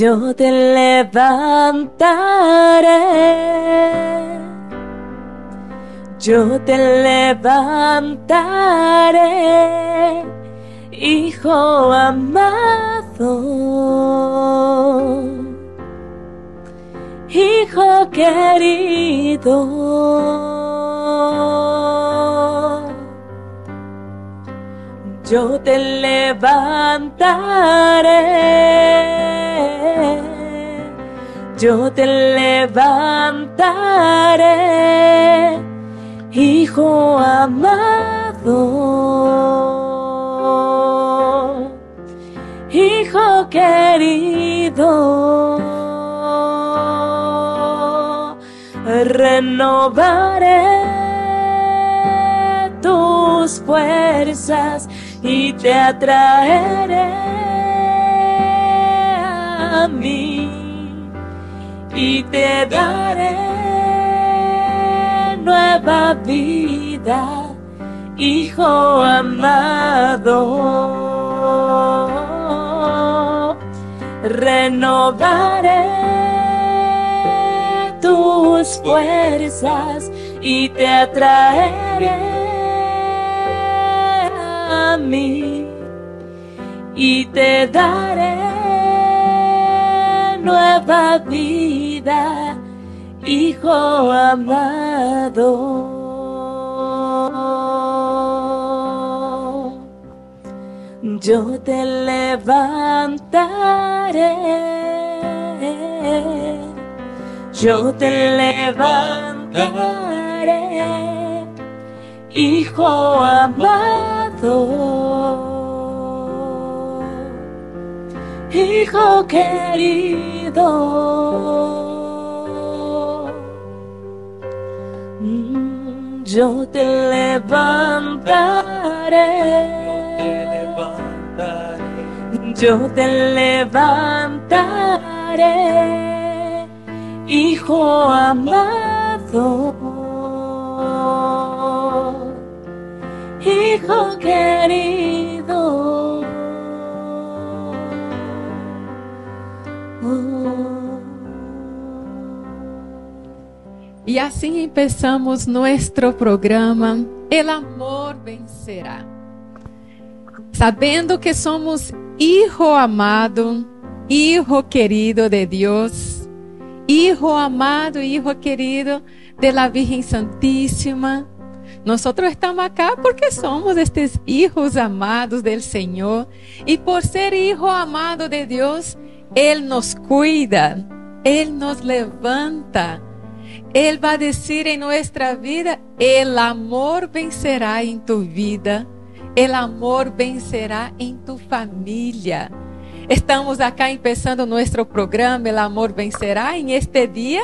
yo te levantaré, yo te levantaré, hijo amado, hijo querido. Yo te levantaré, yo te levantaré, hijo amado, hijo querido. Renovaré tus fuerzas y te atraeré a mí y te daré nueva vida, hijo amado. Renovaré tus fuerzas y te atraeré a mí y te daré nueva vida, hijo amado. Yo te levantaré, yo te levantaré, hijo amado, hijo querido. Mm, Yo te levantaré, yo te levantaré, hijo amado, hijo querido. Y así empezamos nuestro programa El amor vencerá. Sabendo que somos hijo amado, hijo querido de Dios, hijo amado, hijo querido de la Virgen Santísima. Nosotros estamos acá porque somos estes hijos amados del Señor y por ser hijo amado de Dios, Él nos cuida, Él nos levanta. Él va a decir en nuestra vida, el amor vencerá en tu vida, el amor vencerá en tu familia. Estamos acá empezando nuestro programa El Amor Vencerá en este día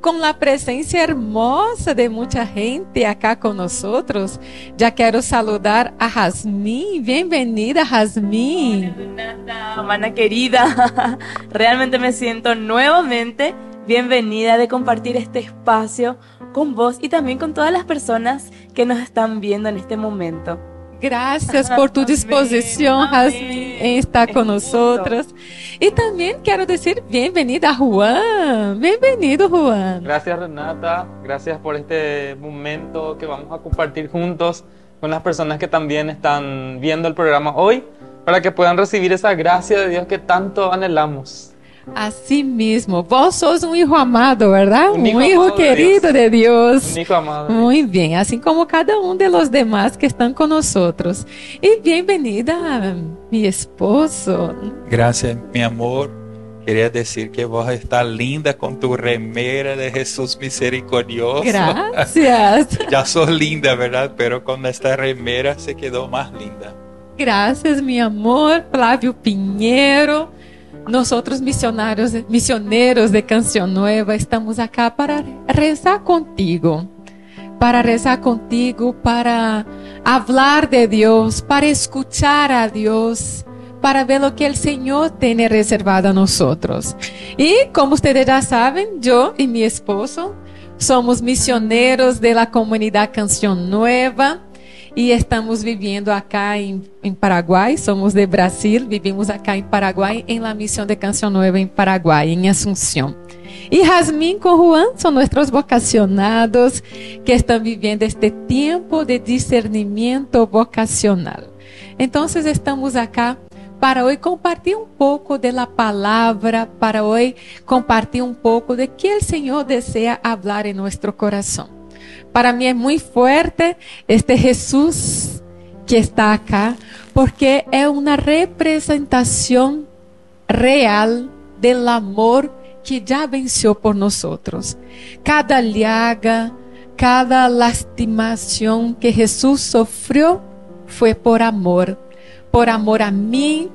con la presencia hermosa de mucha gente acá con nosotros. Ya quiero saludar a Jazmín. Bienvenida, Jazmín. Renata, hermana querida, realmente me siento nuevamente bienvenida de compartir este espacio con vos y también con todas las personas que nos están viendo en este momento. Gracias por tu disposición. Jazmín, en estar con Es nosotros. Y también quiero decir bienvenida a Juan. Bienvenido, Juan. Gracias Renata, gracias por este momento que vamos a compartir juntos con las personas que también están viendo el programa hoy, para que puedan recibir esa gracia de Dios que tanto anhelamos. Así mismo, vos sos un hijo amado, ¿verdad? Un Un hijo de querido Dios. de Dios. Un hijo amado. Muy bien, así como cada uno de los demás que están con nosotros. Y bienvenida, mi esposo. Gracias, mi amor. Quería decir que vos estás linda con tu remera de Jesús misericordioso. Gracias. ya sos linda, ¿verdad? Pero con esta remera se quedó más linda. Gracias, mi amor, Flávio Pinheiro. Nosotros missionários, misioneros de Canción Nueva, estamos acá para rezar contigo. Para rezar contigo, para hablar de Dios, para escuchar a Dios, para ver lo que el Señor tiene reservado a nosotros. Y como ustedes ya saben, yo y mi esposo somos misioneros de la comunidad Canción Nueva. E estamos vivendo acá em, em Paraguai. Somos de Brasil, vivimos acá em Paraguai, em la missão de Canção Nova em Paraguai, em Assunção. E Jasmine com Juan são nossos vocacionados que estão vivendo este tempo de discernimento vocacional. Então, estamos acá para hoje compartilhar um pouco da palavra, para hoje compartilhar um pouco de que o Senhor deseja falar em nosso coração. Para mim é muito forte este Jesus que está acá, porque é uma representação real do amor que já venceu por nós. Cada llaga, cada lastimação que Jesus sofreu foi por amor por amor a mim,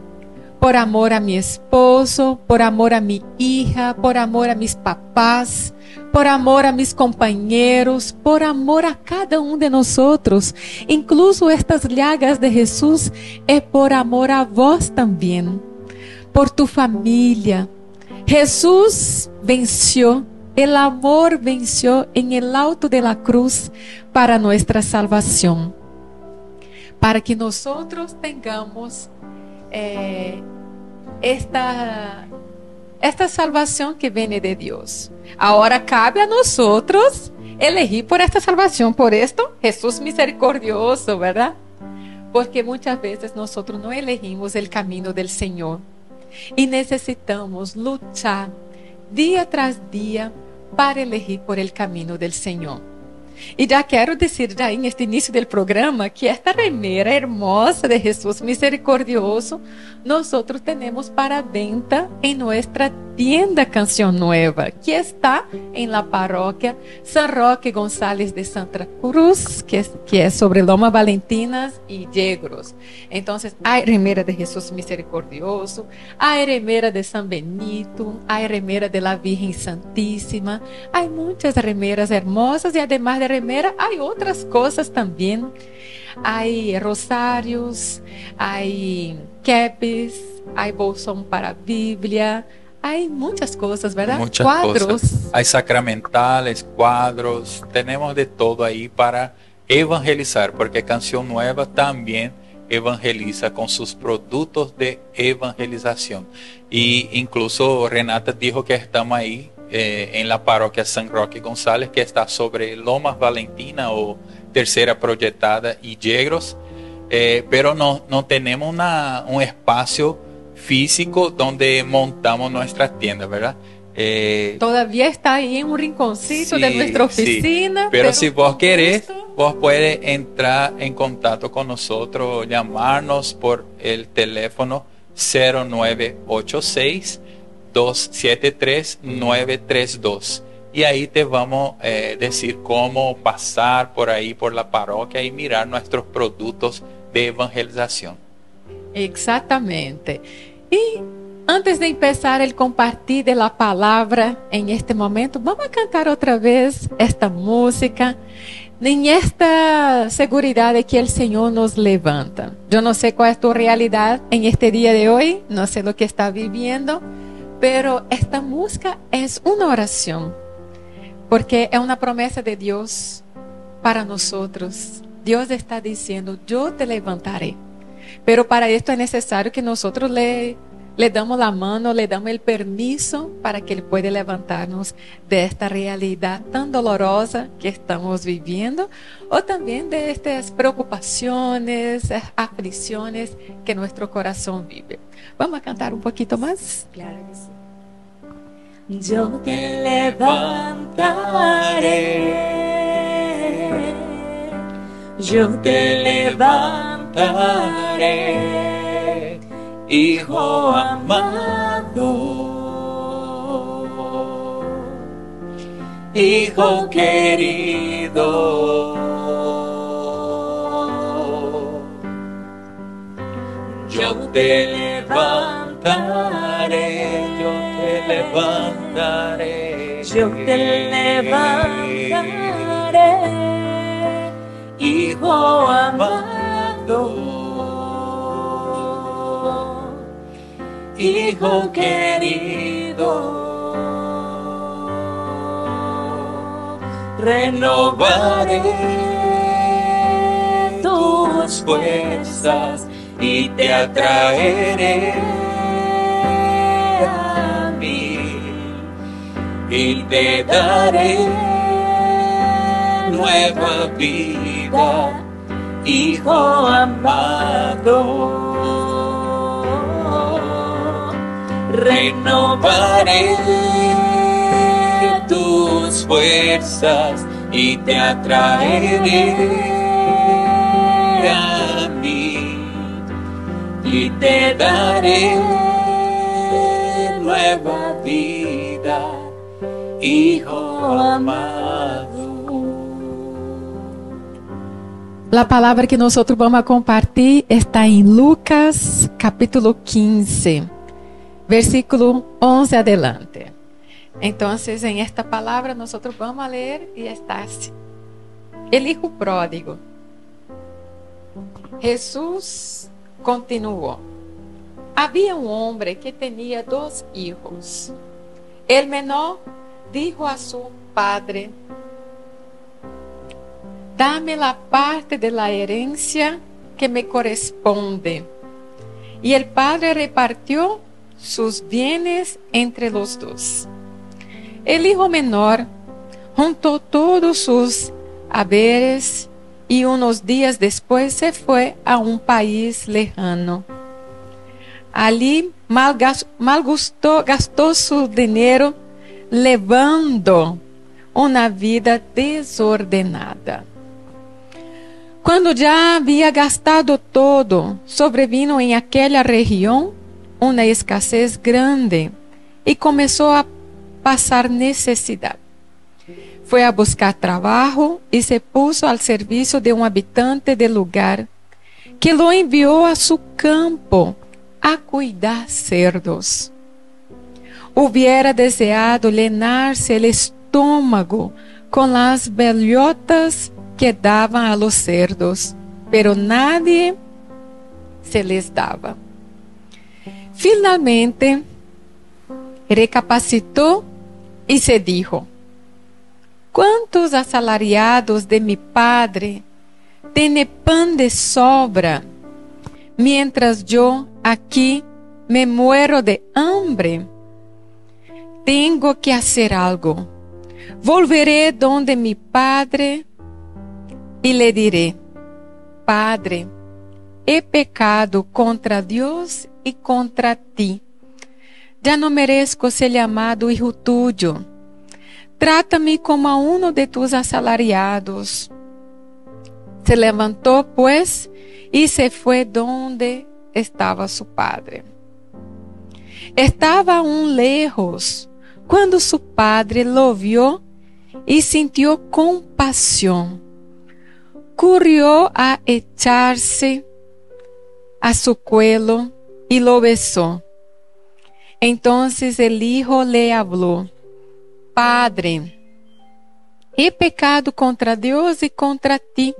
por amor a mi esposo, por amor a mi hija, por amor a mis papás, por amor a mis compañeros, por amor a cada um de nós. Incluso estas llagas de Jesus é por amor a vós também, por tu família. Jesus venceu, el amor venceu em el alto de la cruz para nossa salvação para que nós tenhamos eh, esta, esta salvação que vem de Deus. Agora cabe a nós elegir por esta salvação, por esto, Jesus misericordioso, ¿verdad? Porque muitas vezes nós não elegimos o caminho do Senhor e necessitamos lutar dia tras dia para elegir por el caminho do Senhor. E já quero dizer já neste início do programa que esta remera hermosa de Jesus misericordioso nós temos para venta em nossa tienda Canção Nueva, que está em la paróquia San Roque González de Santa Cruz, que é, que é sobre Loma Valentinas e Yegros. Então, há remera de Jesus Misericordioso, há remera de San Benito, há remera de la Virgen Santíssima, há muitas remeras hermosas e además de remera, há outras coisas também. Há rosários, há capes, há bolsão para a Bíblia, Hay muchas cosas, ¿verdad? Muchas cuadros. Cosas. Hay sacramentales, cuadros, tenemos de todo ahí para evangelizar, porque Canción Nueva también evangeliza con sus productos de evangelización. Y incluso Renata dijo que estamos ahí eh, en la parroquia San Roque González, que está sobre Lomas Valentina o Tercera Proyectada y Yegros, eh, pero no, no tenemos una, un espacio físico donde montamos nuestra tienda, ¿verdad? Eh, Todavía está ahí en un rinconcito de nuestra oficina. Pero, si vos querés, vos puedes entrar en contacto con nosotros, llamarnos por el teléfono 0986 273 932 y ahí te vamos a eh, decir cómo pasar por ahí por la parroquia y mirar nuestros productos de evangelización. Exactamente. E antes de começar o compartilhar da palavra em este momento, vamos cantar outra vez esta música. Em esta segurança que o Senhor nos levanta. Eu não sei qual é a tua realidade em este dia de hoje, não sei o que está vivendo, pero esta música é uma oração, porque é uma promessa de Deus para nós. Deus está dizendo: Eu te levantarei. Pero para esto es necesario que nosotros le, le damos la mano, le damos el permiso para que Él pueda levantarnos de esta realidad tan dolorosa que estamos viviendo o también de estas preocupaciones, aflicciones que nuestro corazón vive. Vamos a cantar un poquito más. Claro que sí. Yo te levantaré, yo te levantaré Hijo amado, Hijo querido. Yo te levantaré, levantaré, yo te levantaré, Hijo amado. Hijo querido, renovaré tu tus fuerzas y te atraeré y te daré nueva vida, hijo amado. Renovaré tus fuerzas y te atraeré a mí y te daré nueva vida, hijo amado. A palavra que nós vamos compartilhar está em Lucas, capítulo 15, versículo 11 adelante. Então, em esta palavra, nós vamos ler e está assim. El hijo pródigo. Jesus continuou. Havia um homem que tinha dois hijos. El menor dijo a su padre: Dame la parte de la herencia que me corresponde. Y el padre repartió sus bienes entre los dos. El hijo menor juntó todos sus haberes y unos días después se fue a un país lejano. Allí malgastó gastó su dinero levando una vida desordenada. Cuando ya había gastado todo, sobrevino en aquella región una escasez grande y comenzó a pasar necesidad. Fue a buscar trabajo y se puso al servicio de un habitante del lugar que lo envió a su campo a cuidar cerdos. Hubiera deseado llenarse el estómago con las bellotas que daban a los cerdos, pero nadie se les daba. Finalmente, recapacitó y se dijo, ¿cuántos asalariados de mi padre tienen pan de sobra, mientras yo aquí me muero de hambre? Tengo que hacer algo. Volveré donde mi padre y le diré, Padre, he pecado contra Dios y contra ti. Ya no merezco ser llamado hijo tuyo. Trata-me como a uno de tus asalariados. Se levantó, pues, y se fue donde estaba su padre. Estaba aún lejos cuando su padre lo vio y sintió compasión corrió a echarse a su cuello y lo besó. Entonces el hijo le habló, Padre, he pecado contra Dios y contra ti.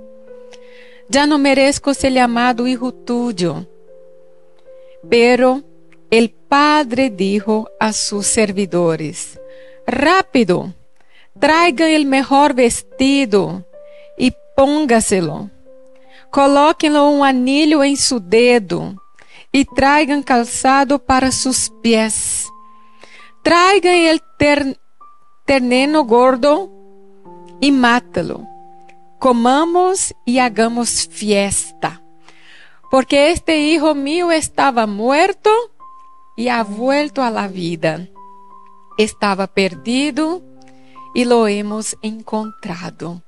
Ya no merezco ser llamado hijo tuyo. Pero el padre dijo a sus servidores, Rápido, traigan el mejor vestido póngaselo. Coloquem-lhe um anilho em seu dedo e tragam calçado para seus pés. Tragam el ter, terneno gordo e mátalo. Comamos e hagamos fiesta. Porque este hijo mío estava muerto e ha vuelto a la vida. Estava perdido e lo hemos encontrado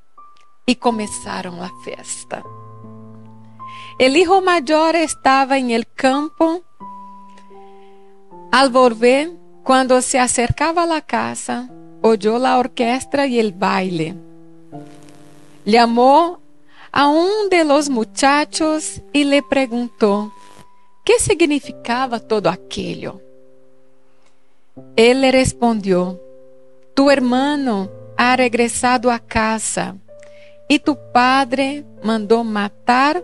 e começaram a festa. El hijo mayor estava em el campo. Al volver, quando se acercava a la casa, oyó la orquesta y el baile. Llamó a um de los muchachos y le preguntó qué significaba todo aquello. Él le respondió, tu hermano ha regresado a casa e tu padre mandou matar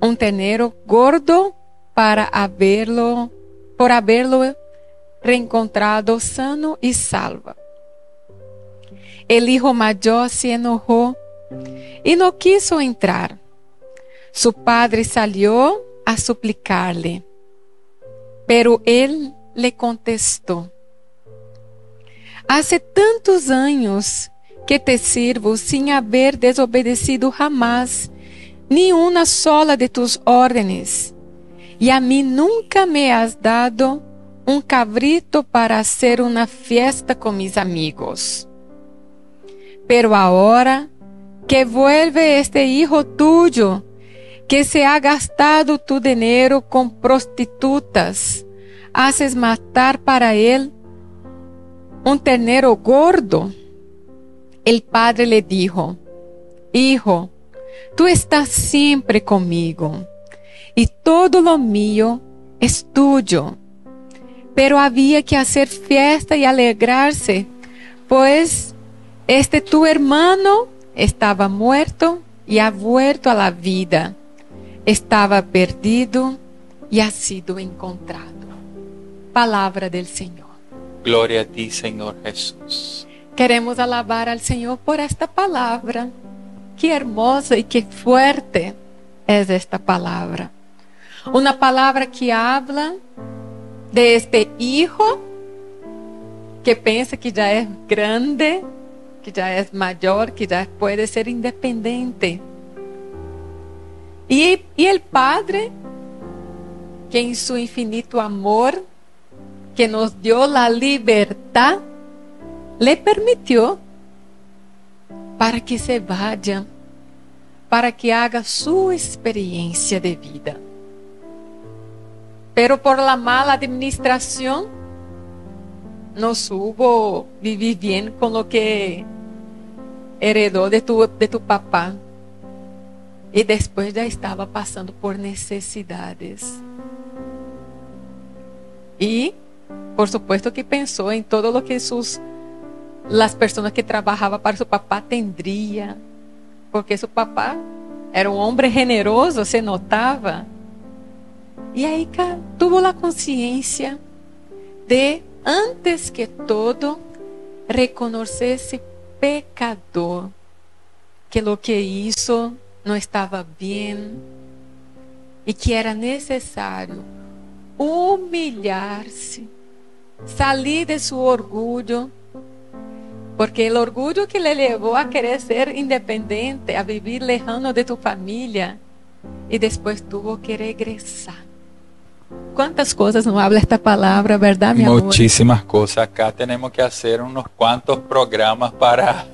um ternero gordo para haberlo, por haberlo reencontrado sano e salvo. El hijo mayor se enojou e não quiso entrar. Su padre salió a suplicarle, pero él le contestó, Hace tantos años que te sirvo sin haber desobedecido jamás ni una sola de tus órdenes, y a mí nunca me has dado un cabrito para hacer una fiesta con mis amigos. Pero ahora que vuelve este hijo tuyo, que se ha gastado tu dinero con prostitutas, haces matar para él un ternero gordo. El padre le dijo, Hijo, tú estás siempre conmigo y todo lo mío es tuyo. Pero había que hacer fiesta y alegrarse, pues este tu hermano estaba muerto y ha vuelto a la vida. Estaba perdido y ha sido encontrado. Palabra del Señor. Gloria a ti, Señor Jesús. Queremos alabar al Señor por esta palabra. Qué hermosa y qué fuerte es esta palabra. Una palabra que habla de este hijo que piensa que ya es grande, que ya es mayor, que ya puede ser independiente. Y, el Padre, que en su infinito amor, que nos dio la libertad, le permitió para que se vaya, para que haga su experiencia de vida. Pero por la mala administración, no supo vivir bien con lo que heredó de tu, de tu papá. Y después ya estaba pasando por necesidades. Y, por supuesto que pensó en todo lo que sus las personas que trabajaban para su papá tendría, porque su papá era un hombre generoso, se notaba. Y ahí tuvo la conciencia de, antes que todo, reconocerse pecador, que lo que hizo no estaba bien y que era necesario humillarse, salir de su orgullo, porque el orgullo que le llevó a querer ser independiente, a vivir lejano de tu familia, y después tuvo que regresar. ¿Cuántas cosas no habla esta palabra, verdad, mi amor? Muchísimas cosas. Acá tenemos que hacer unos cuantos programas para,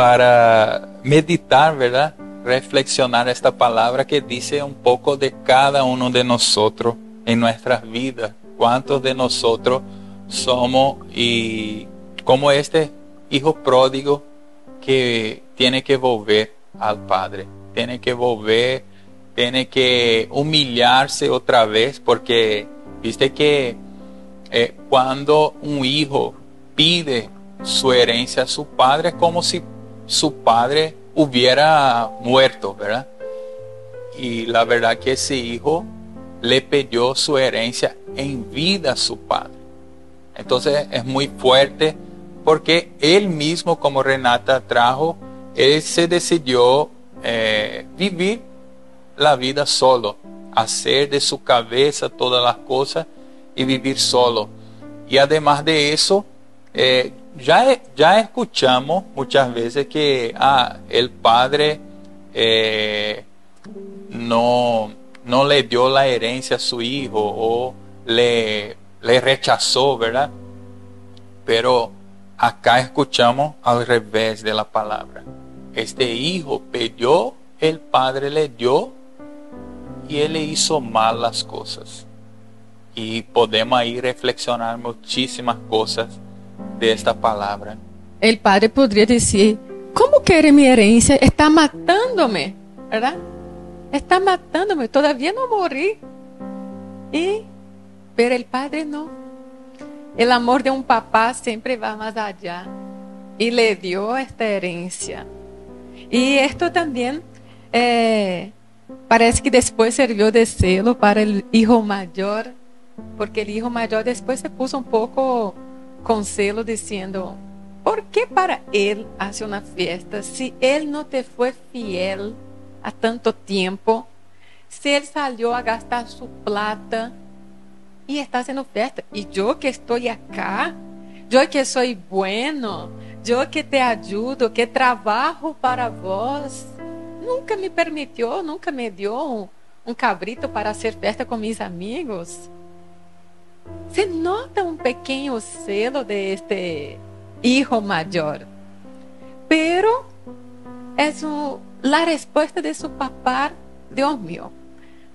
para meditar, ¿verdad? Reflexionar esta palabra que dice un poco de cada uno de nosotros en nuestras vidas. ¿Cuántos de nosotros somos y como este hijo pródigo que tiene que volver al Padre, tiene que volver tiene que humillarse otra vez porque viste que eh, cuando un hijo pide su herencia a su padre es como si su padre hubiera muerto, ¿verdad? Y la verdad que ese hijo le pidió su herencia en vida a su padre. Entonces es muy fuerte porque él mismo, como Renata trajo, él se decidió eh, vivir la vida solo, hacer de su cabeza todas las cosas y vivir solo. Y además de eso, eh, ya, ya escuchamos muchas veces que ah, el padre eh, no, no le dio la herencia a su hijo o le, le rechazó, ¿verdad? Pero acá escuchamos al revés de la palabra. Este hijo pidió, el padre le dio y él le hizo mal las cosas. Y podemos ahí reflexionar muchísimas cosas de esta palabra. El padre podría decir, ¿cómo quiere mi herencia? Está matándome, ¿verdad? Está matándome, todavía no morí. Y, pero el padre no. El amor de un papá siempre va más allá. Y le dio esta herencia. Y esto también eh, Parece que después sirvió de celo para el hijo mayor, porque el hijo mayor después se puso un poco con celo diciendo, ¿por qué para él hace una fiesta si él no te fue fiel há tanto tempo, se ele saiu a gastar sua plata e está sendo festa. E eu que estou acá, eu que sou bueno, eu que te ajudo, que trabalho para vós, nunca me permitiu, nunca me deu um, um cabrito para ser festa com meus amigos. Se nota um pequeno celo de este hijo maior. Pero es un, la respuesta de su papá, Dios mío.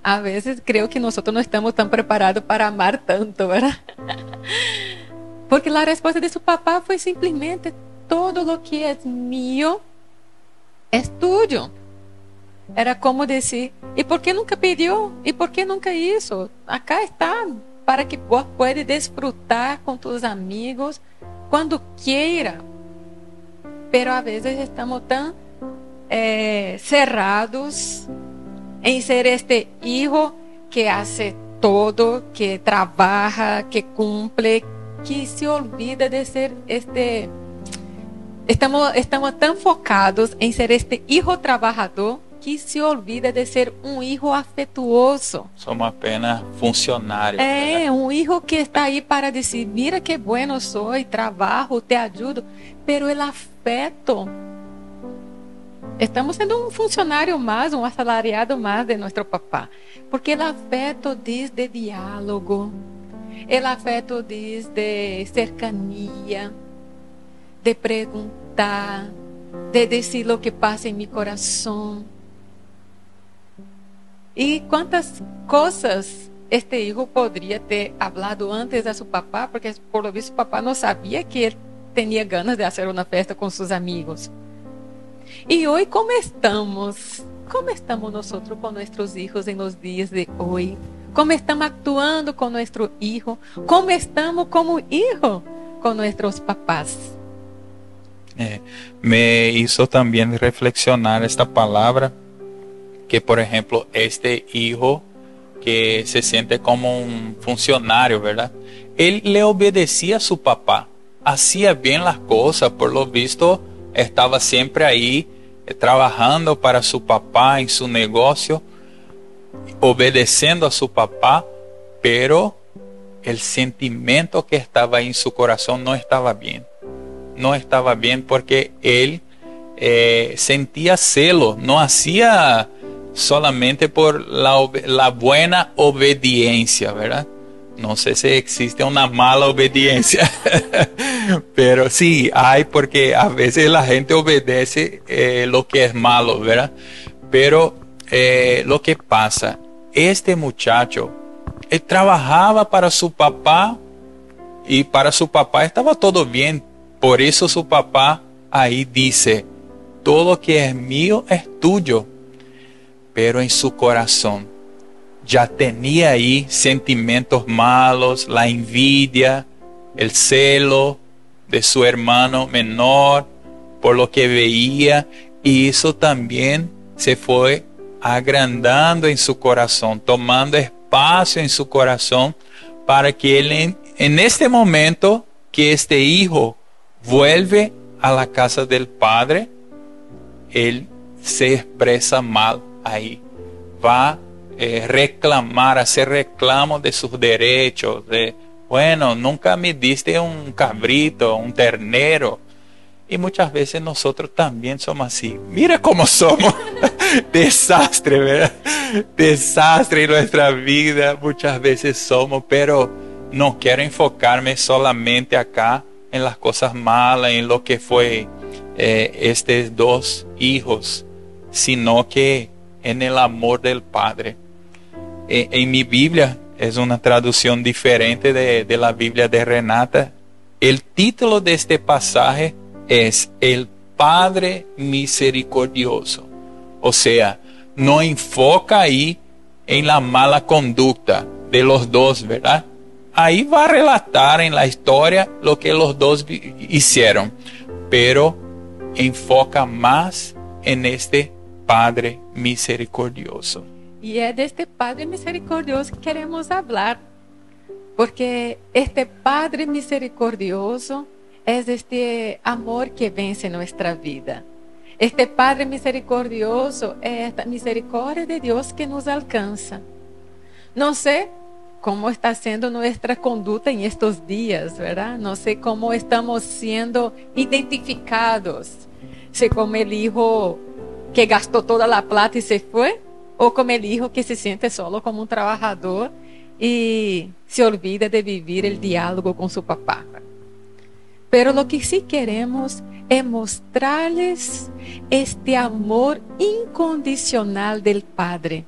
A veces creo que nosotros no estamos tan preparados para amar tanto, ¿verdad? Porque la respuesta de su papá fue simplemente, todo lo que es mío es tuyo. Era como decir, ¿y por qué nunca pidió? ¿Y por qué nunca hizo? Acá está, para que vos puedas disfrutar con tus amigos cuando quiera. Pero a veces estamos tan eh, cerrados en ser este hijo que hace todo, que trabaja, que cumple, que se olvida de ser este. Estamos, estamos tan focados en ser este hijo trabajador que se olvida de ser um hijo afetuoso. Somos apenas funcionários. É, um hijo que está aí para dizer, mira que bueno soy, trabalho, te ajudo, pero el afeto. Estamos sendo um funcionário mais, um assalariado mais de nosso papá. Porque o afeto diz de diálogo, o afeto diz de cercania, de perguntar, de dizer o que passa em meu coração. E quantas coisas este hijo poderia ter hablado antes a seu papá, porque por lo visto o papá não sabia que ele tinha ganas de fazer uma festa com seus amigos. E hoje como estamos? Como estamos nós com nossos hijos em los dias de hoje? Como estamos actuando com nosso hijo? Como estamos como hijo com nossos papás? Eh, me hizo también reflexionar esta palabra que, por ejemplo, este hijo que se siente como un funcionario, ¿verdad? Él le obedecía a su papá, hacía bien las cosas, por lo visto estaba siempre ahí eh, trabajando para su papá en su negocio, obedeciendo a su papá, pero el sentimiento que estaba en su corazón no estaba bien. No estaba bien porque él eh, sentía celo, no hacía solamente por la, buena obediencia, ¿verdad? No sé si existe una mala obediencia, pero sí hay porque a veces la gente obedece eh, lo que es malo, ¿verdad? Pero eh, lo que pasa, este muchacho, él trabajaba para su papá y para su papá estaba todo bien. Por eso su papá ahí dice, todo que es mío es tuyo pero en su corazón. Ya tenía ahí sentimientos malos, la envidia, el celo de su hermano menor por lo que veía y eso también se fue agrandando en su corazón, tomando espacio en su corazón para que él en, en este momento que este hijo vuelve a la casa del padre, él se expresa mal ahí va a eh, reclamar, hacer reclamo de sus derechos, de, bueno, nunca me diste un cabrito, un ternero. Y muchas veces nosotros también somos así. Mira cómo somos. Desastre, ¿verdad? Desastre en nuestra vida. Muchas veces somos, pero no quiero enfocarme solamente acá en las cosas malas, en lo que fue eh, estos dos hijos, sino que en el amor del Padre. En, en mi Biblia, es una traducción diferente de, de la Biblia de Renata. El título de este pasaje es El Padre Misericordioso. O sea, no enfoca ahí en la mala conducta de los dos, ¿verdad? Ahí va a relatar en la historia lo que los dos hicieron, pero enfoca más en este Padre misericordioso. E é deste Padre misericordioso que queremos falar, porque este Padre misericordioso é este amor que vence nossa vida. Este Padre misericordioso é esta misericórdia de Deus que nos alcança. Não sei como está sendo nossa conduta em estes dias, ¿verdad? Não sei como estamos sendo identificados. Se como el hijo que gastou toda a plata e se foi, ou como el hijo que se siente solo como um trabalhador e se olvida de viver o diálogo com seu papá. Pero lo que sí queremos é mostrarles este amor incondicional del Padre.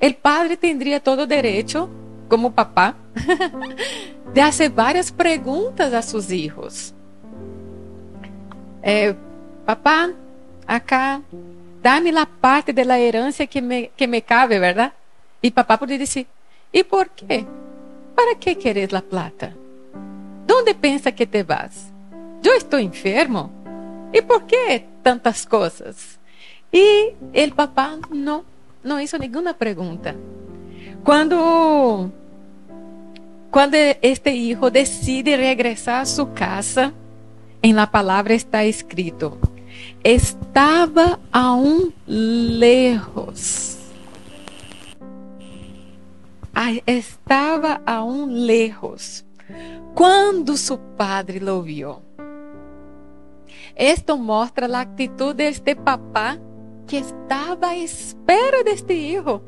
El Padre tendría todo derecho, como papá, de hacer varias preguntas a sus hijos. Eh, papá, acá, dame la parte de la herencia que me, que me cabe, ¿verdad? Y papá podría decir, ¿y por qué? ¿Para qué querés la plata? ¿Dónde pensa que te vas? Yo estoy enfermo. ¿Y por qué tantas cosas? Y el papá no, no hizo ninguna pregunta. Cuando, cuando este hijo decide regresar a su casa, en la palabra está escrito, estaba aún lejos. Estaba aún lejos quando seu padre lo vio. Esto mostra a atitude deste papá que estava à espera deste hijo.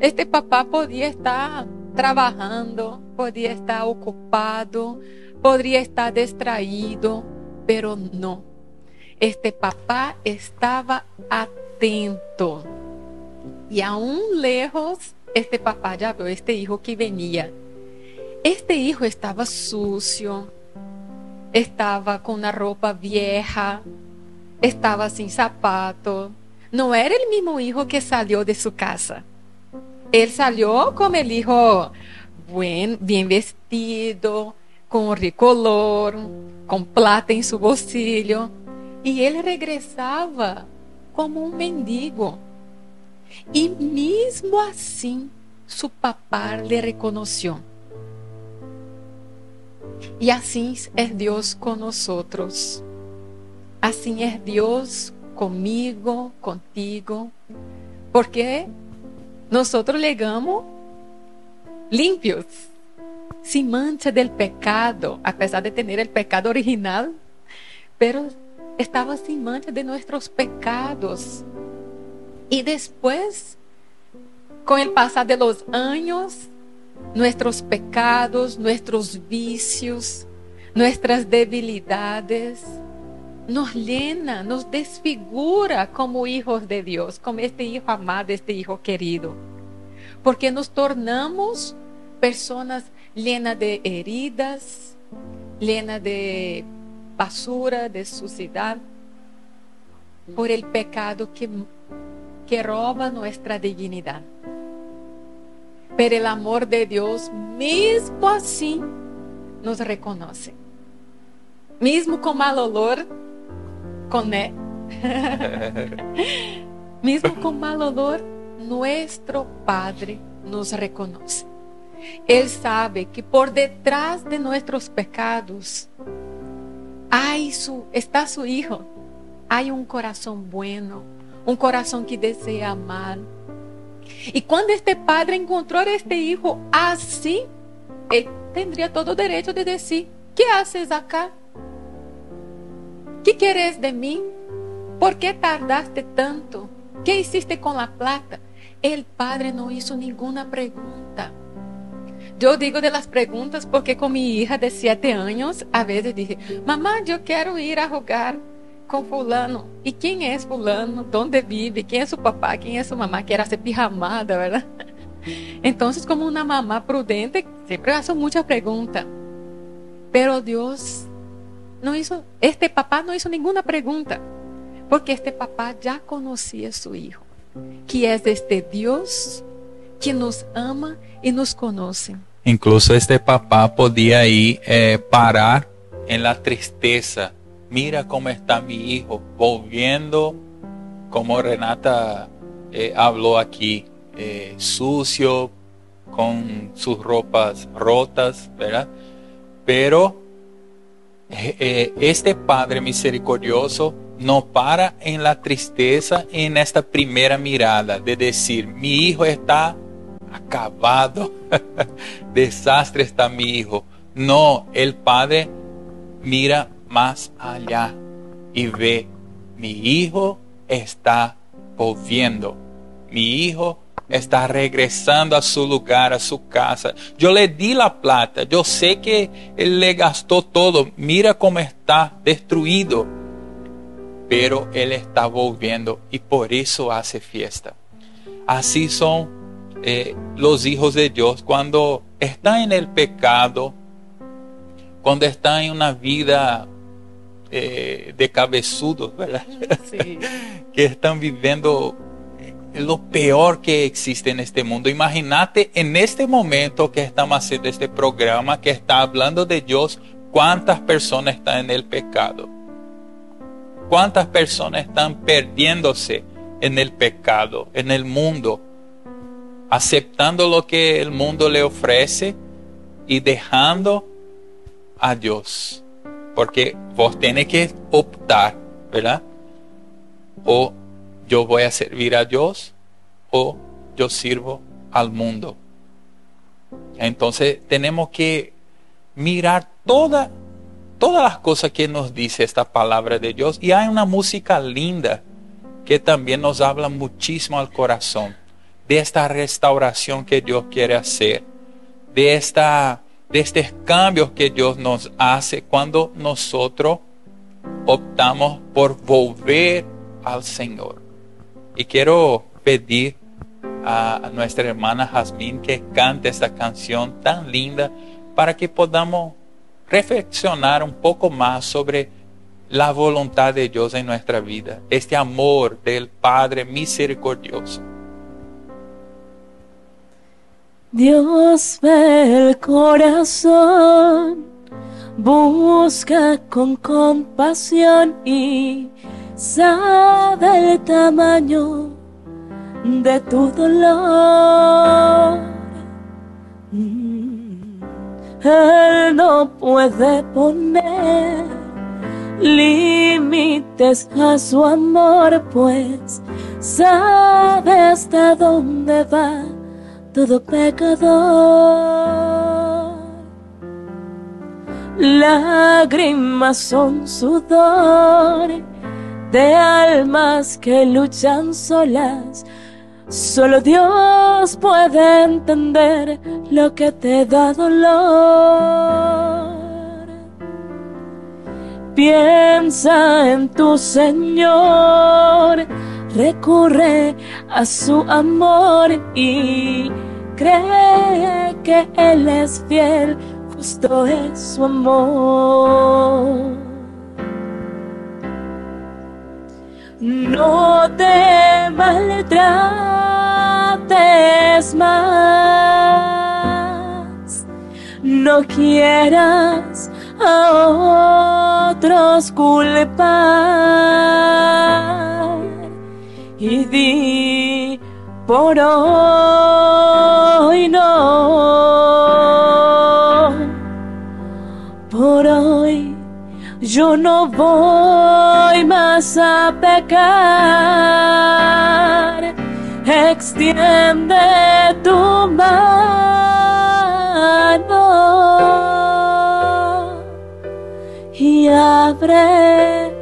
Este papá podia estar trabalhando, podia estar ocupado, poderia estar distraído, pero não. Este papá estava atento. E aún lejos, este papá já viu este hijo que venia este hijo estaba sucio, estaba con una ropa vieja, estaba sin zapato. No era el mismo hijo que salió de su casa. Él salió como el hijo buen, bien vestido, con ricolor, con plata en su bolsillo. Y él regresaba como un mendigo. Y mismo así, su papá le reconoció. E assim é Deus com nós. Assim é Deus comigo, contigo, porque nós chegamos limpios, sem mancha del pecado, apesar de ter o pecado original, pero estava sem mancha de nossos pecados. E depois, com o passar de los anos, nuestros pecados, nuestros vicios, nuestras debilidades, nos llena, nos desfigura como hijos de Dios, como este hijo amado, este hijo querido. Porque nos tornamos personas llenas de heridas, llenas de basura, de suciedad, por el pecado que, que roba nuestra dignidad. Pero el amor de Dios, mesmo assim, nos reconoce. Mesmo com mal olor, com né? mesmo com mal olor, nosso Padre nos reconoce. Ele sabe que por detrás de nossos pecados hay su, está su Hijo. Hay um coração bueno, um coração que deseja amar, e quando este padre encontrou este hijo assim, ele teria todo o direito de dizer: Que haces acá? Que queres de mim? Por que tardaste tanto? Que hiciste com a plata? El padre não hizo nenhuma pergunta. Eu digo de las perguntas porque com minha hija de sete anos, a vezes disse: Mamá, eu quero ir a jogar com fulano. E quem é fulano? Onde vive? Quem é seu papá? Quem é sua mamá? Que era ser pijamada, verdade? Então, como uma mamá prudente, sempre faço muita pergunta. Pero Deus não hizo, este papá não hizo nenhuma pergunta, porque este papá já conhecia seu filho, que é este Deus que nos ama e nos conhece. Incluso este papá podia ir eh, parar em la tristeza mira cómo está mi hijo, volviendo, como Renata eh, habló aquí, eh, sucio, con sus ropas rotas, ¿verdad? Pero eh, este Padre misericordioso no para en la tristeza en esta primera mirada de decir, mi hijo está acabado, desastre está mi hijo. No, el Padre mira más allá y ve, mi hijo está volviendo, mi hijo está regresando a su lugar, a su casa. Yo le di la plata, yo sé que él le gastó todo, mira cómo está destruido, pero él está volviendo y por eso hace fiesta. Así son eh, los hijos de Dios cuando están en el pecado, cuando están en una vida eh, de cabezudos, ¿verdad? que están viviendo lo peor que existe en este mundo. Imagínate en este momento que estamos haciendo este programa que está hablando de Dios, cuántas personas están en el pecado. Cuántas personas están perdiéndose en el pecado, en el mundo, aceptando lo que el mundo le ofrece y dejando a Dios. Porque vos tenés que optar, ¿verdad? O yo voy a servir a Dios o yo sirvo al mundo. Entonces tenemos que mirar toda, todas las cosas que nos dice esta palabra de Dios. Y hay una música linda que también nos habla muchísimo al corazón de esta restauración que Dios quiere hacer, de, esta, de estos cambios que Dios nos hace cuando nosotros optamos por volver al Señor. Y quiero pedir a nuestra hermana Jazmín que cante esta canción tan linda para que podamos reflexionar un poco más sobre la voluntad de Dios en nuestra vida, este amor del Padre misericordioso. Dios ve el corazón, busca con compasión y sabe el tamaño de tu dolor. Mm, él no puede poner límites a su amor, pues sabe hasta dónde va todo pecador. Lágrimas son sudor de almas que luchan solas. Solo Dios puede entender lo que te da dolor. Piensa en tu Señor, recurre a su amor y cree que Él es fiel, justo es su amor. No te maltrates más, no quieras a otros culpar y di por hoy no, por hoy yo no voy más a pecar. Extiende tu mano y abre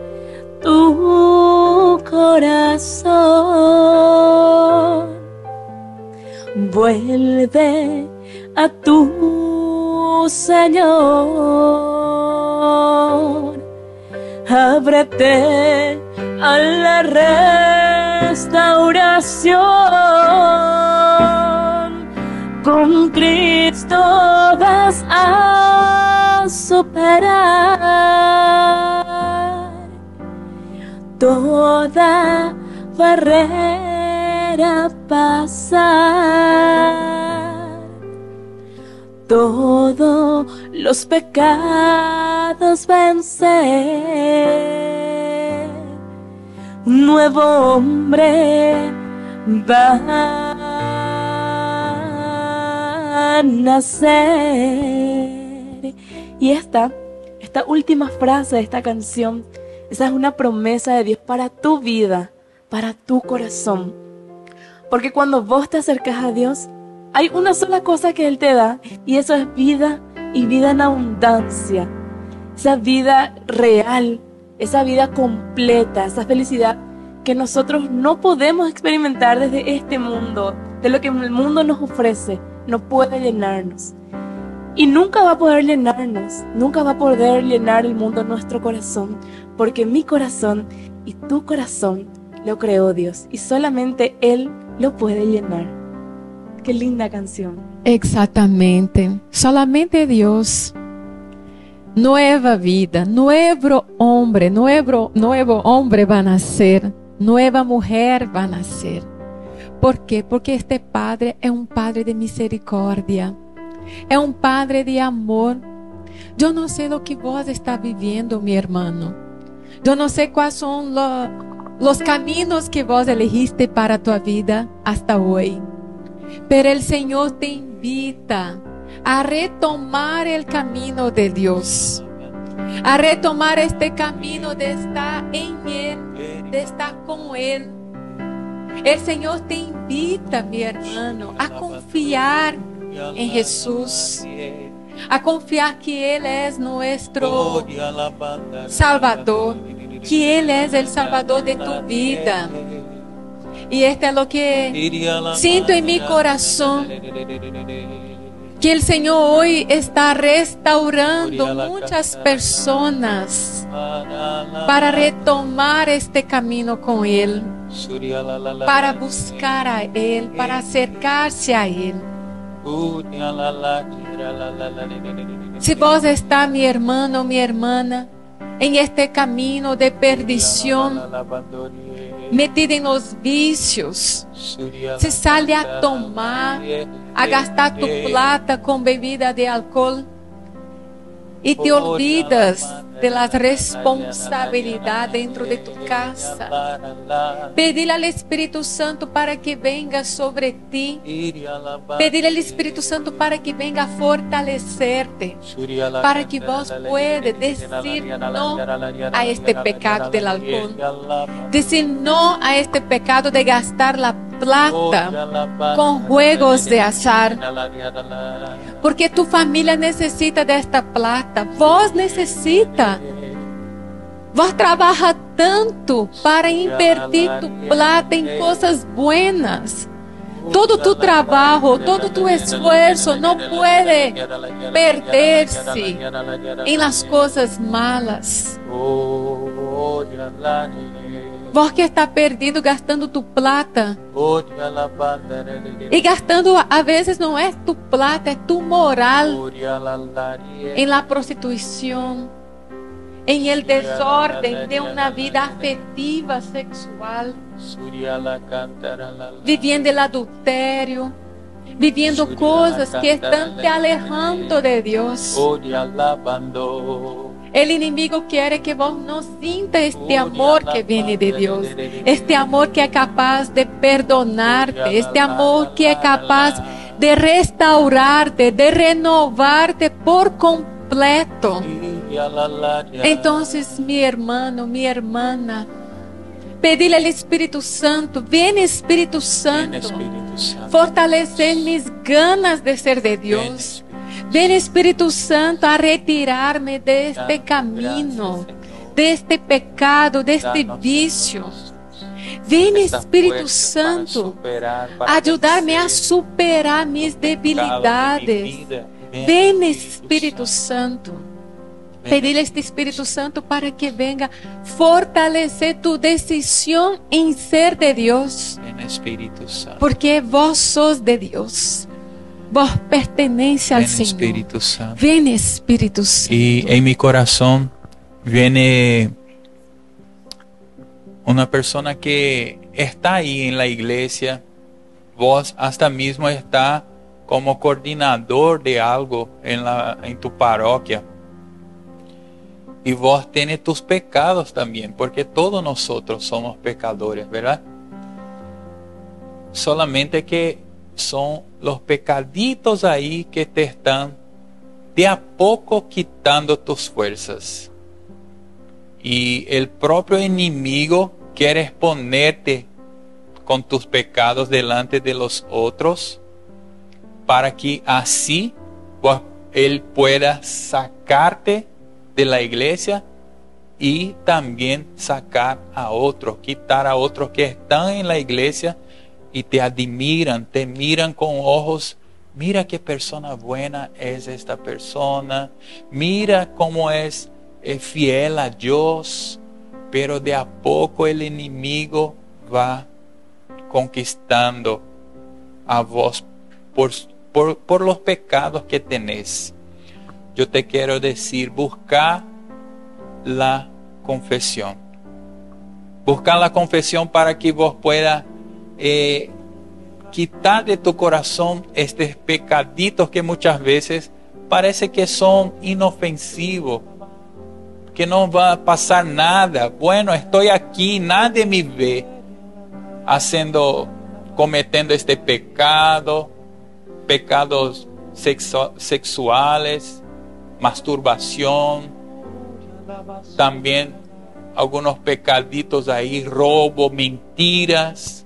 Vuelve a tu Señor. Ábrete a la restauración. Con Cristo vas a superar toda barrera pasar todos los pecados vencer. Un nuevo hombre va a nacer. Y esta esta última frase de esta canción, esa es una promesa de Dios para tu vida, para tu corazón. Porque cuando vos te acercas a Dios, hay una sola cosa que Él te da y eso es vida y vida en abundancia. Esa vida real, esa vida completa, esa felicidad que nosotros no podemos experimentar desde este mundo, de lo que el mundo nos ofrece, no puede llenarnos. Y nunca va a poder llenarnos, nunca va a poder llenar el mundo nuestro corazón, porque mi corazón y tu corazón lo creó Dios y solamente Él lo puede llenar. Qué linda canción. Exactamente. Solamente Dios. Nueva vida, nuevo hombre, nuevo, nuevo hombre va a nacer, nueva mujer va a nacer. ¿Por qué? Porque este Padre es un Padre de misericordia. É um Padre de amor. Eu não sei o que vos está vivendo, meu irmão. Eu não sei quais são os caminhos que vos elegiste para a tua vida hasta hoje. Pero o Senhor te invita a retomar o caminho de Deus. A retomar este caminho de estar em Ele, de estar com Ele. O Senhor te invita, meu irmão, a confiar em Jesus, a confiar que Ele é nosso Salvador, que Ele é o Salvador de tu vida. E este é o que sinto em meu coração. Que o Senhor hoje está restaurando muitas pessoas para retomar este caminho com Ele, para buscar a Ele, para acercar-se a Ele. Si vos está, mi hermano o mi hermana, en este camino de perdición, metida en los se sale a tomar, a gastar tu plata con bebida de alcohol y te olvidas de responsabilidades dentro de tu casa. Pedir al Espíritu Santo para que venga sobre ti. Pedir al Espíritu Santo para que venga a fortalecerte. Para que vos puedas decir no a este pecado del alcohol. Decir no a este pecado de gastar la plata con juegos de azar. Porque tu familia necesita de esta plata. Vos necesita. Vos trabaja tanto para invertir tu plata em coisas buenas. Todo tu trabalho, todo tu esforço não pode perder-se em las coisas malas. Vos que está perdido gastando tu plata. E gastando, a vezes, não é tu plata, é tu moral. Em la prostituição em el desorden de uma vida afetiva sexual, viviendo el adultério, viviendo coisas que estão te alejando de Deus. El inimigo quiere que vos no sinta este amor que viene de Dios, este amor que é capaz de perdonarte, este amor que é capaz de restaurarte, de renovarte por completo. Entonces, mi hermano, mi hermana, pedirle al Espíritu Santo, ven Espíritu Santo, Espíritu Santo. fortalecer mis ganas de ser de Dios. Ven Espíritu Santo a retirarme de este camino, de este pecado, de este vicio. Ven Espíritu Santo, ayudarme a superar mis debilidades. Ven Espíritu Santo. Pedir a este Espírito Santo para que venga fortalecer tu decisão em ser de Deus. Porque vós sos de Deus. Vós pertence ao Ven Senhor. Espíritu Santo. Vem Espírito Santo. Y en mi corazón viene una persona que está ahí en la iglesia, vos hasta mismo está como coordinador de algo en, la, en tu parroquia. Y vos tienes tus pecados también, porque todos nosotros somos pecadores, ¿verdad? Solamente que son los pecaditos ahí que te están de a poco quitando tus fuerzas. Y el propio enemigo quiere exponerte con tus pecados delante de los otros para que así él pueda sacarte de la iglesia y también sacar a otros, quitar a otros que están en la iglesia y te admiran, te miran con ojos, mira qué persona buena es esta persona, mira cómo es fiel a Dios, pero de a poco el enemigo va conquistando a vos por, por, por los pecados que tenés. Yo te quiero decir, busca la confesión. Busca la confesión para que vos puedas eh, quitar de tu corazón estos pecaditos que muchas veces parece que son inofensivos, que no va a pasar nada. Bueno, estoy aquí, nadie me ve haciendo, cometiendo este pecado, pecados sexuales, masturbación, también algunos pecaditos ahí, robo, mentiras.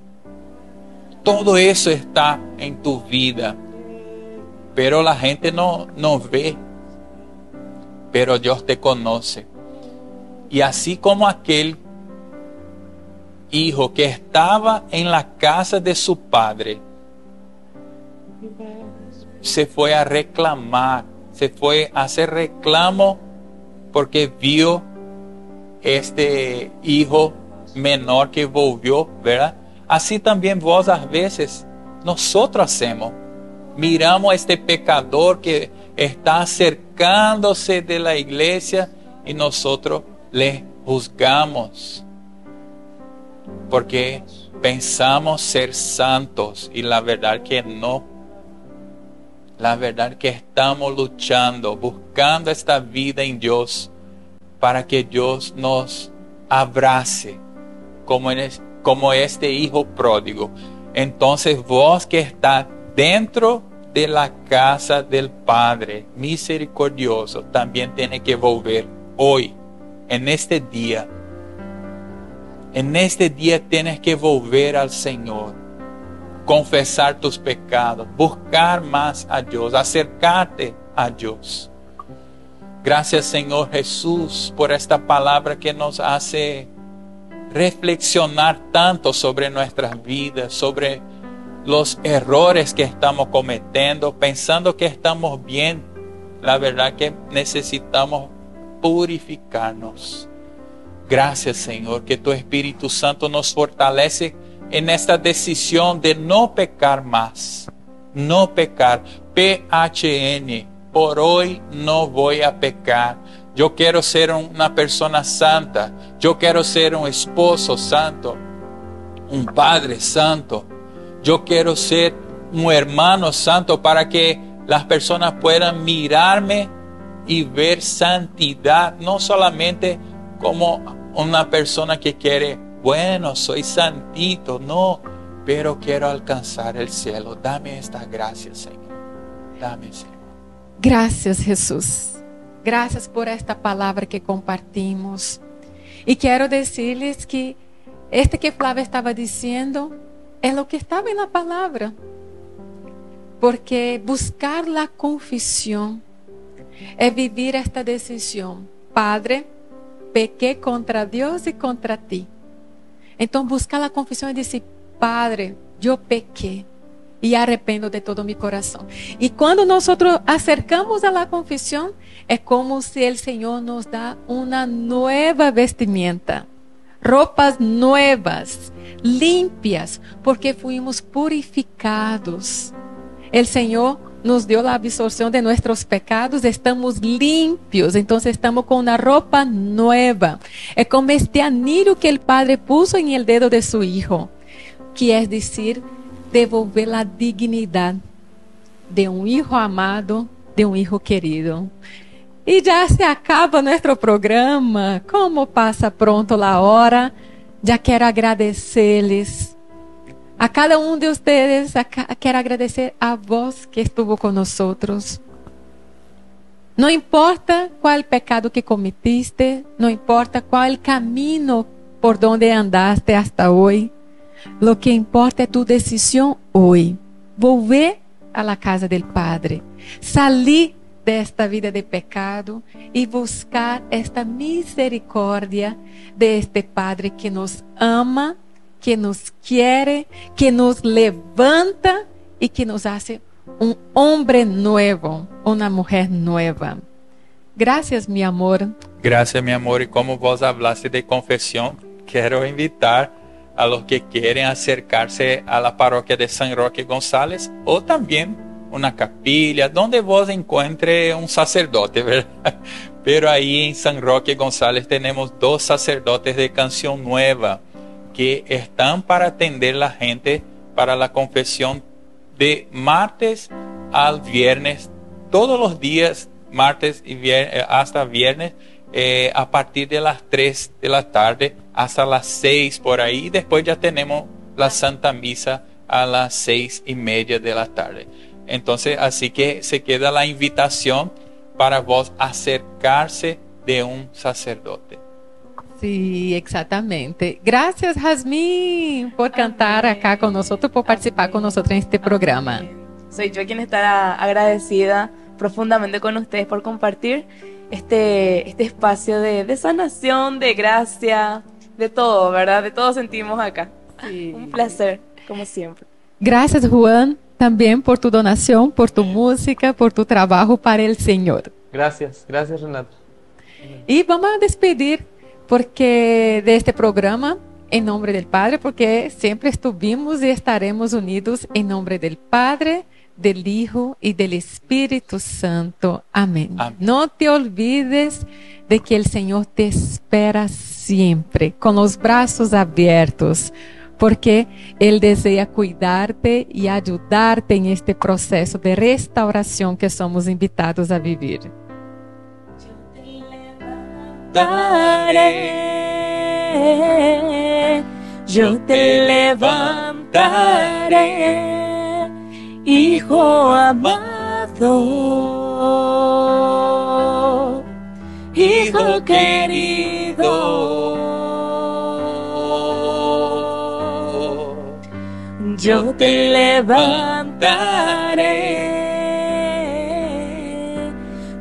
Todo eso está en tu vida. Pero la gente no, no ve. Pero Dios te conoce. Y así como aquel hijo que estaba en la casa de su padre, se fue a reclamar, se fue a hacer reclamo porque vio este hijo menor que volvió, ¿verdad? Así también vos a veces, nosotros hacemos. Miramos a este pecador que está acercándose de la iglesia y nosotros le juzgamos. Porque pensamos ser santos y la verdad que no. La verdad que estamos luchando, buscando esta vida en Dios para que Dios nos abrace como, este hijo pródigo. Entonces vos que está dentro de la casa del Padre misericordioso, también tiene que volver hoy, en este día. En este día tienes que volver al Señor, confesar tus pecados, buscar más a Dios, acercarte a Dios. Gracias Señor Jesús por esta palabra que nos hace reflexionar tanto sobre nuestras vidas, sobre los errores que estamos cometiendo, pensando que estamos bien. La verdad que necesitamos purificarnos. Gracias Señor, que tu Espíritu Santo nos fortalece en esta decisión de no pecar más. No pecar. PHN por hoy no voy a pecar. Yo quiero ser una persona santa. Yo quiero ser un esposo santo, un padre santo. Yo quiero ser un hermano santo para que las personas puedan mirarme y ver santidad, no solamente como una persona que quiere, bueno, soy santito, no, pero quiero alcanzar el cielo. Dame esta gracia, Señor. Dame, Señor. Gracias, Jesús. Gracias por esta palavra que compartimos. E quero dizer-lhes que este que Flávia estava dizendo é o que estava na palavra. Porque buscar a confissão é viver esta decisão. Padre, pequei contra Deus e contra ti. Então, buscar a confissão é dizer: Padre, eu pequei e arrependo de todo mi corazón. Y cuando nosotros acercamos a la confesión, es como si el Señor nos da una nueva vestimenta, ropas nuevas, limpias, porque fuimos purificados. El Señor nos dio la absorción de nuestros pecados, estamos limpios, entonces estamos con una ropa nueva. Es como este anillo que el Padre puso en el dedo de su Hijo, que es decir, devolver a dignidade de um hijo amado, de um hijo querido. E já se acaba nosso programa. Como passa pronto a hora. Já quero agradecer-lhes a cada um de vocês. Quero agradecer a vós que estuvo nós. Não importa qual pecado que cometiste, não importa qual caminho por donde andaste hasta hoje, lo que importa é tu decisão hoje. Volver a la casa del Padre, salir desta vida de pecado e buscar esta misericórdia de este Padre que nos ama, que nos quer, que nos levanta e que nos hace um homem novo, uma mulher nova. Graças, meu amor. Gracias, mi amor. Y como vos hablaste de confesión, quiero invitar a los que quieren acercarse a la parroquia de San Roque González o también una capilla, donde vos encuentre un sacerdote, ¿verdad? Pero ahí en San Roque González tenemos dos sacerdotes de canción nueva que están para atender la gente para la confesión de martes al viernes, todos los días, martes y viernes, hasta viernes, eh, a partir de las 3 de la tarde hasta las 6 por ahí. Después ya tenemos la Santa Misa a las seis y media de la tarde. Entonces, así que se queda la invitación para vos acercarse de un sacerdote. Sim, exatamente. Graças, Jasmine, por cantar acá com nós, por participar com nós neste programa. Soy yo quien está agradecida profundamente con ustedes por compartir este, este espacio de, de sanación, de gracia, de todo, ¿verdad? De todo sentimos acá. Un placer, como siempre. Graças, Juan, também por tu donação, por tu música, por tu trabalho para o Senhor. Gracias, gracias Renata. E vamos a despedir porque de este programa em nome do Padre, porque sempre estuvimos e estaremos unidos em nome do Padre, del Hijo y del Espíritu Santo. Amén. Amén. No te olvides de que el Señor te espera siempre con los brazos abiertos, porque Él desea cuidarte y ayudarte en este proceso de restauración que somos invitados a vivir. Levantaré, yo te levantaré, hijo amado, hijo querido, yo te levantaré,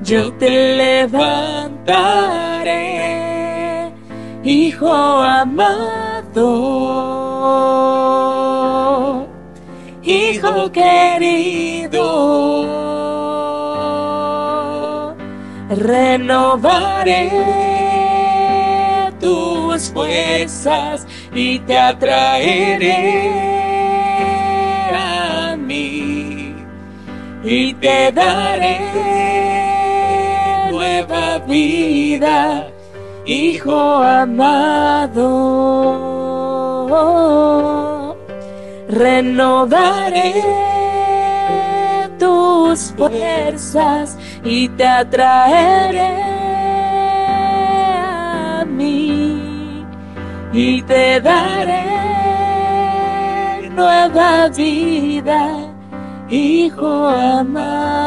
yo te levantaré, hijo amado, hijo querido, renovaré tus fuerzas y te atraeré a mí. Y te daré nueva vida, hijo amado. Renovaré tus fuerzas y te atraeré a mí y te daré nueva vida, hijo amado.